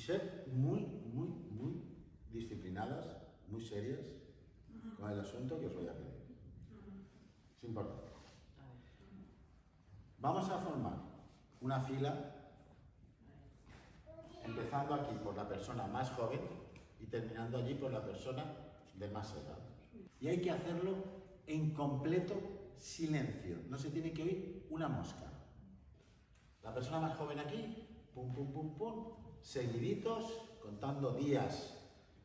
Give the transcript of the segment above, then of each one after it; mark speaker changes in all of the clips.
Speaker 1: ser muy, muy, muy disciplinadas, muy serias con el asunto que os voy a pedir. Es importante. Vamos a formar una fila, empezando aquí por la persona más joven y terminando allí por la persona de más edad. Y hay que hacerlo en completo silencio, no se tiene que oír una mosca. La persona más joven aquí, pum, pum, pum, pum, seguiditos, contando días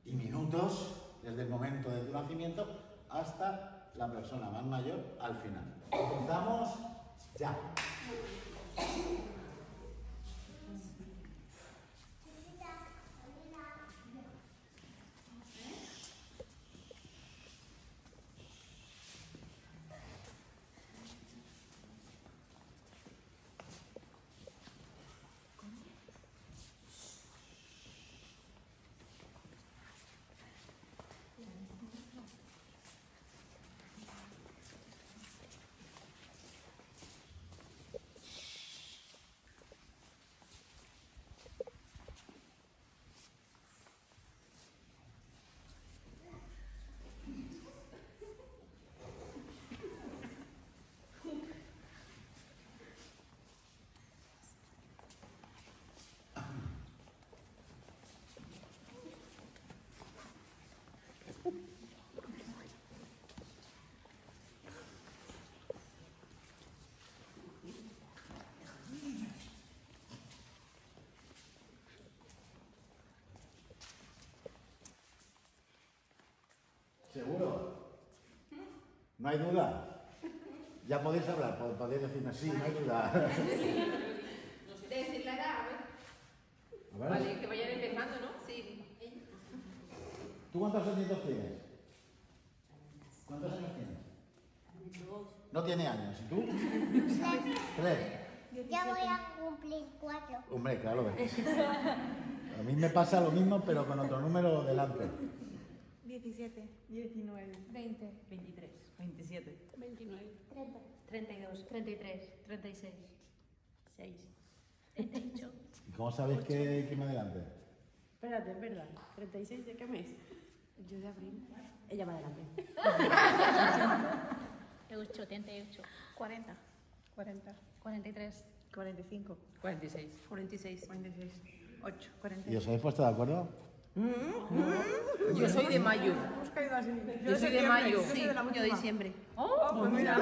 Speaker 1: y minutos desde el momento de tu nacimiento hasta la persona más mayor al final. Empezamos ya. ¿Seguro? ¿No hay duda? Ya podéis hablar, pod- podéis decirme sí, no hay duda.
Speaker 2: Decir la edad, a ver.
Speaker 1: A ver,
Speaker 2: Vale, que vayan empezando, ¿no? Sí.
Speaker 1: ¿tú cuántos añitos tienes? ¿Cuántos años tienes? No tiene años, ¿y tú? Tres.
Speaker 3: Ya voy a cumplir cuatro.
Speaker 1: Hombre, claro. A mí me pasa lo mismo, pero con otro número delante.
Speaker 4: 17. 19.
Speaker 5: 20,
Speaker 2: 23.
Speaker 4: 27.
Speaker 5: 29,
Speaker 3: 30.
Speaker 2: 32.
Speaker 5: 33,
Speaker 2: 36.
Speaker 4: 6.
Speaker 5: 38.
Speaker 1: ¿Y cómo sabéis que, que me adelante?
Speaker 4: Espérate, es verdad. ¿36 de qué mes?
Speaker 5: Yo de abril.
Speaker 4: Ella va adelante.
Speaker 5: 8, 78, 40,
Speaker 4: 40.
Speaker 5: 43,
Speaker 4: 45.
Speaker 2: 46. 46.
Speaker 4: 46. 8. 40.
Speaker 1: ¿Y os habéis puesto de acuerdo?
Speaker 2: Yo soy de mayo.
Speaker 4: Hemos caído así.
Speaker 2: Yo soy de mayo.
Speaker 4: Yo soy de la
Speaker 2: yo de diciembre.
Speaker 4: Oh, pues mira.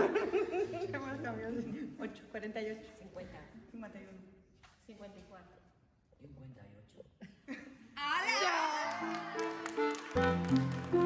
Speaker 4: Hemos cambiado. 8, 48.
Speaker 2: 50.
Speaker 4: 51.
Speaker 2: 54.
Speaker 6: 58.